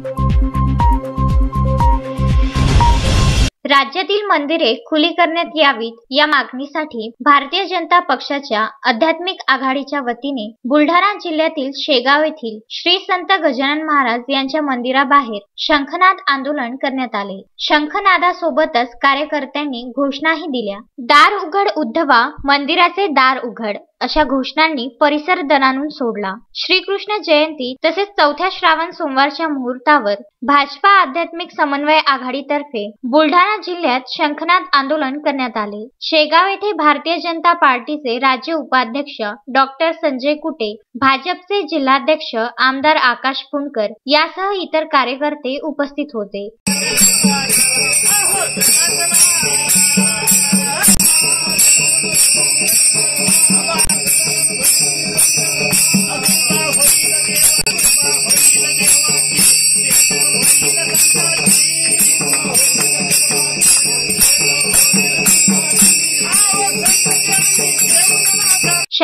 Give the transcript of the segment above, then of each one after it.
Música राज्यातील मंदिरे खुली करण्यात यावीत या मागणीसाठी भारतीय जनता पक्षाच्या आध्यात्मिक आघाडीच्या वतीने बुलढाणा जिल्ह्यातील शेगाव येथील श्री संत गजानन महाराज यांच्या मंदिराबाहेर शंखनाद आंदोलन करण्यात आले. शंखनादासोबतच कार्यकर्त्यांनी घोषणाही दिल्या. दार उघड उद्धवा मंदिराचे दार उघड अशा घोषणांनी परिसर दणानून सोडला. श्रीकृष्ण जयंती तसेच चौथ्या श्रावण सोमवारच्या मुहूर्तावर भाजपा आध्यात्मिक समन्वय आघाडीतर्फे बुलढाणा जिल्ह्यात शंखनाद आंदोलन करण्यात आले. शेगाव येथे भारतीय जनता पार्टीचे राज्य उपाध्यक्ष डॉक्टर संजय कुटे भाजपचे जिल्हाध्यक्ष आमदार आकाश पुणकर यासह इतर कार्यकर्ते उपस्थित होते.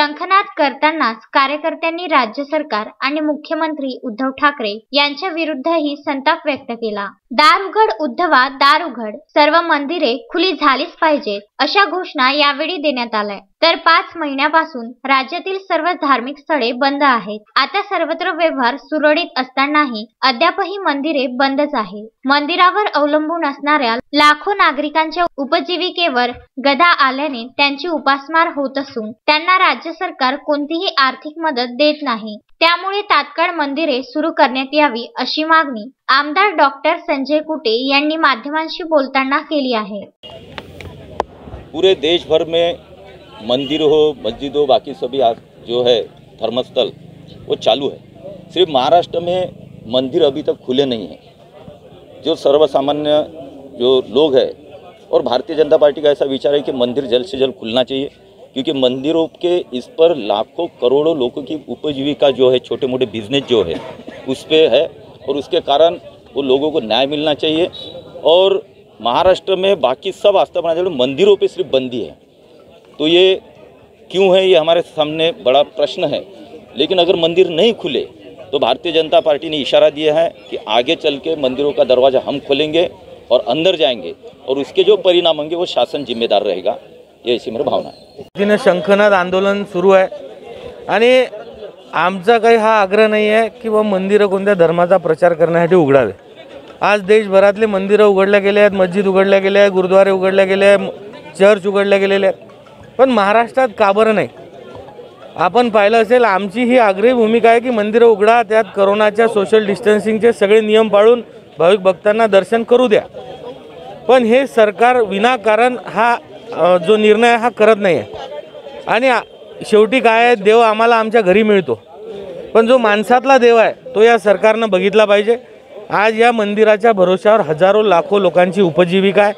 शंखनाद करतानाच कार्यकर्त्यांनी राज्य सरकार आणि मुख्यमंत्री उद्धव ठाकरे यांच्या विरुद्धही संताप व्यक्त केला. दार उघड उद्धवा दार उघड सर्व मंदिरे खुली झालीच पाहिजेत अशा घोषणा यावेळी देण्यात आल्या. तर पाच महिन्यापासून राज्यातील सर्व धार्मिक स्थळे बंद आहेत. आता सर्वत्र व्यवहार सुरळीत असतानाही अद्यापही मंदिरे बंदच आहे मंदिरावर अवलंबून असणाऱ्या लाखो नागरिकांच्या उपजीविकेवर गदा आल्याने त्यांची उपासमार होत असून त्यांना राज्य सरकार कोणतीही आर्थिक मदत देत नाही. त्यामुळे तात्काळ मंदिरे सुरू करण्यात यावी अशी मागणी आमदार डॉक्टर संजय कुटे यांनी माध्यमांशी बोलताना केली आहे. पूरे देश भर में मंदिर हो, मस्जिद हो बाकी सभी जो है धर्मस्थल, वो चालू है। सिर्फ़ महाराष्ट्र में मंदिर अभी तक खुले नहीं हैं। जो सर्वसामान्य जो लोग हैं, और भारतीय जनता पार्टी का ऐसा विचार है कि मंदिर जल्द से जल्द खुलना चाहिए, क्योंकि मंदिरों के इस पर लाखों, करोड़ों लोगों की उपजीविका जो है छोटे मोटे बिज़नेस जो है, उस पर है, और उसके कारण वो लोगों को न्याय मिलना चाहिए। और महाराष्ट्र में बाकी सब आस्थापना जो मंदिरों पर सिर्फ़ बंदी है। तो ये क्यों है? ये हमारे सामने बड़ा प्रश्न है। लेकिन अगर मंदिर नहीं खुले तो भारतीय जनता पार्टी ने इशारा दिया है कि आगे चल के मंदिरों का दरवाज़ा हम खोलेंगे और अंदर जाएँगे और उसके जो परिणाम होंगे, वो शासन जिम्मेदार रहेगा। ये ऐसी मेरी भावना है। तिने शंखनाद आंदोलन सुरू आहे आणि आमचा काही हा आग्रह नाही आहे की बा मंदिरं कोणत्या धर्माचा प्रचार करण्यासाठी उघडावे. आज देशभरातले मंदिरं उघडल्या गेले मस्जिद गेल्या आहेत, गुरुद्वारे गेले आहे चर्च गेलेले आहेत. पण महाराष्ट्रात का बरं नाही? आपण पाहिलं असेल आमची ही आग्रही भूमिका आहे की मंदिरं उघडा त्यात करोनाच्या सोशल डिस्टन्सिंगचे सगळे नियम पाळून भाविक भक्तांना दर्शन करू द्या. पण हे सरकार विनाकारण हा जो निर्णय हा करत नाही आहे आणि शेवटी काय आहे देव आम्हाला आमच्या घरी मिळतो. पण जो माणसातला देव आहे तो या सरकारनं बघितला पाहिजे. आज या मंदिराच्या भरोश्यावर हजारो लाखो लोकांची उपजीविका आहे.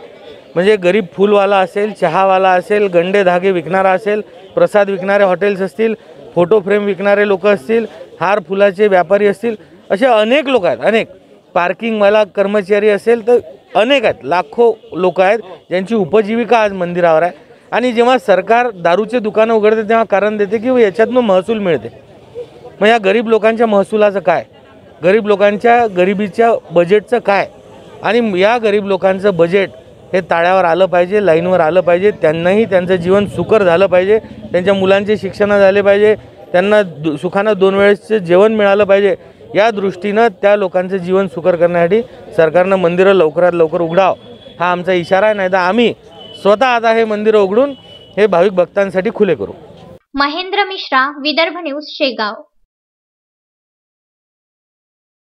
म्हणजे गरीब फुलवाला असेल चहावाला असेल गंडे धागे विकणारा असेल प्रसाद विकणारे हॉटेल्स असतील फोटो फ्रेम विकणारे लोक असतील हार फुलाचे व्यापारी असतील असे अनेक लोक आहेत अनेक. पार्किंगवाला कर्मचारी असेल तर अनेक आहेत लाखो लोक आहेत ज्यांची उपजीविका आज मंदिरावर आहे. आणि जेव्हा सरकार दारूचे दुकानं उघडते तेव्हा कारण देते की याच्यातनं महसूल मिळते. मग या गरीब लोकांच्या महसुलाचं काय? गरीब लोकांच्या गरिबीच्या बजेटचं काय? आणि या गरीब लोकांचं बजेट हे ताळ्यावर आलं पाहिजे लाईनवर आलं पाहिजे त्यांनाही त्यांचं जीवन सुकर झालं पाहिजे त्यांच्या मुलांचे शिक्षण झाले पाहिजे त्यांना दु सुखानं दोन वेळेसचं जेवण मिळालं पाहिजे. या दृष्टीनं त्या लोकांचं जीवन सुकर करण्यासाठी सरकारनं मंदिरं लवकरात लवकर उघडाव. हा आमचा इशारा आहे नाही तर आम्ही स्वतः आता हे मंदिरं उघडून हे भाविक भक्तांसाठी खुले करू. महेंद्र मिश्रा विदर्भ न्यूज शेगाव.